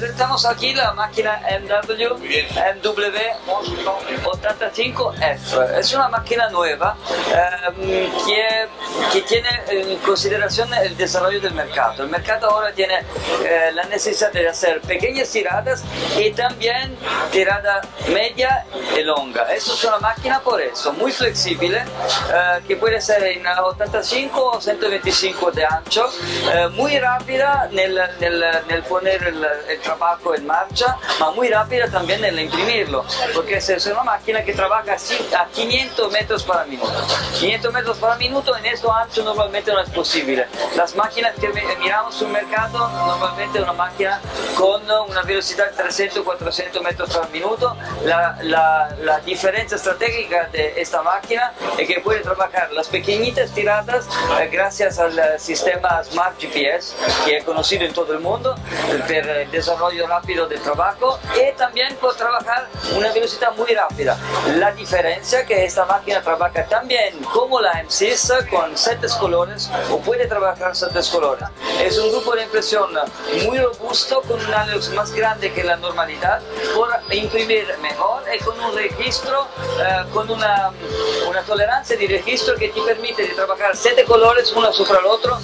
tenemos aquí la máquina MW, MW85F. Es una máquina nueva eh, que, que, tiene en consideración el desarrollo del mercado. El mercado ahora tiene eh, la necesidad de hacer pequeñas tiradas y también tirada media y longa. Es una máquina por eso, muy flexible, eh, que puede ser en 85 o 125 de ancho, muy rápida en el, poner el, el trabajo en marcha, ma muy rápida también en imprimirlo, porque es una máquina que trabaja a 500 metros por minuto. 500 metros por minuto en esto ancho normalmente no es posible. Las máquinas que miramos en el mercado, normalmente una máquina con una velocidad de 300-400 metros por minuto. La, la, la, diferencia estratégica de esta máquina es que puede trabajar las pequeñitas tiradas eh, gracias al sistema Smart GPS que es conocido en todo el mundo por el desarrollo rápido del trabajo y también por trabajar una velocidad muy rápida. La diferencia que esta máquina trabaja también como la M6 con 7 colores o puede trabajar 7 colores. Es un grupo de impresión muy robusto con un luz más grande que la normalidad por imprimir mejor y con un registro, eh, con una, una tolerancia de registro que te permite de trabajar 7 colores uno sobre el otro